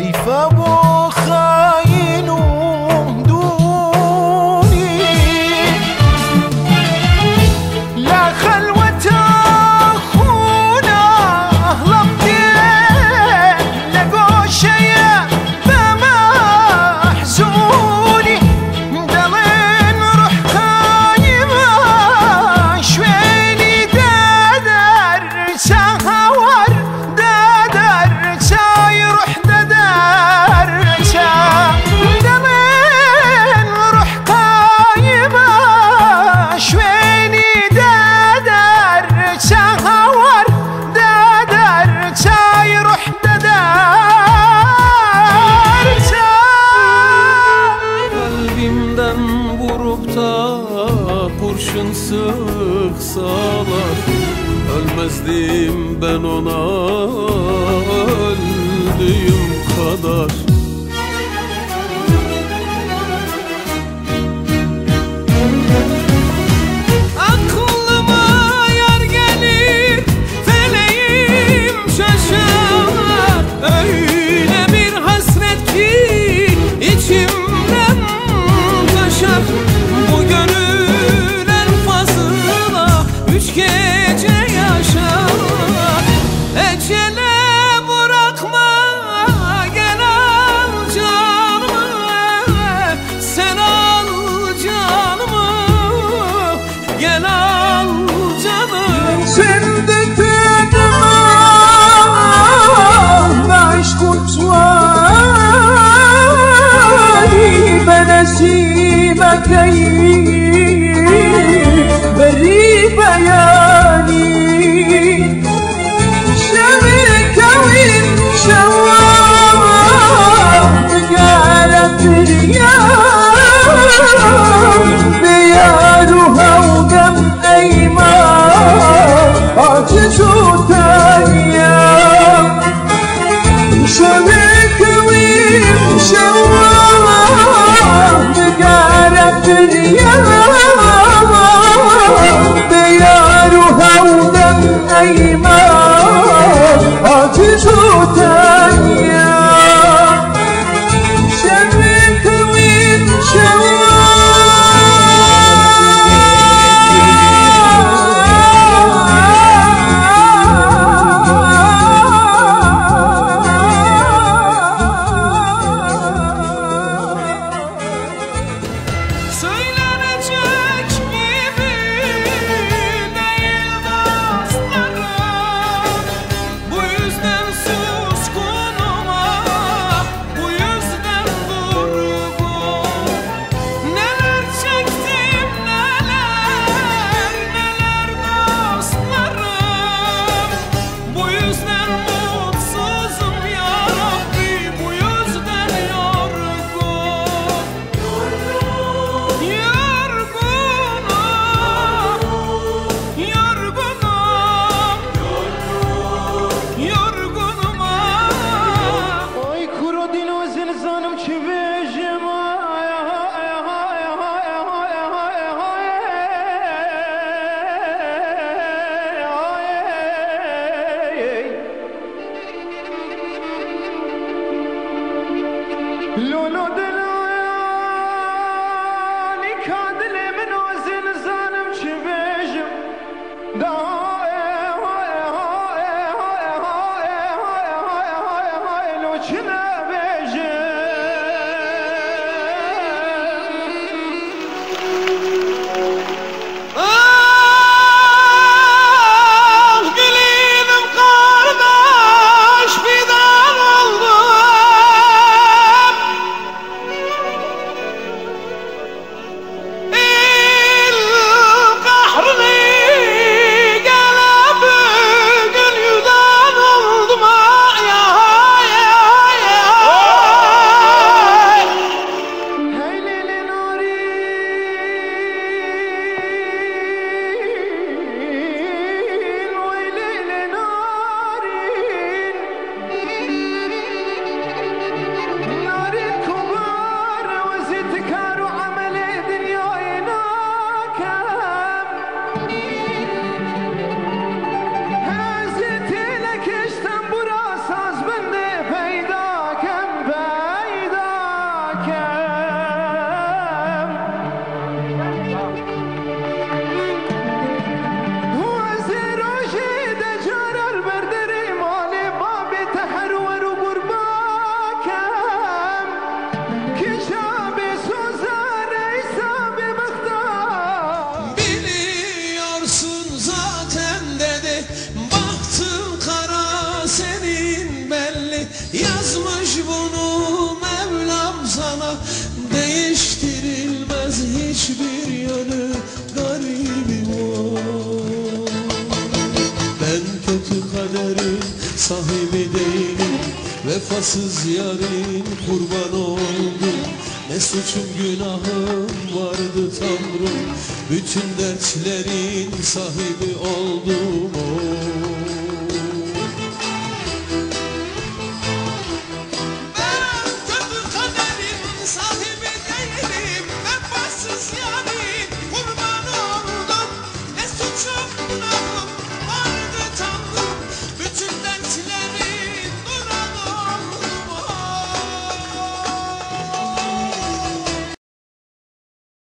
E vamos! sıksalar Ölmezdim ben ona öldüğüm kadar. gece yaşa Ecele bırakma gel al canımı. Sen al canımı gel al canımı. Sen Şimdi tüdüm aşk kutma Ben esir Chile. Değiştirilmez hiçbir yönü garibim o Ben kötü kaderin sahibi değilim Vefasız yarın kurban oldum Ne suçum günahım vardı Tanrım Bütün dertlerin sahibi oldum oh. magic.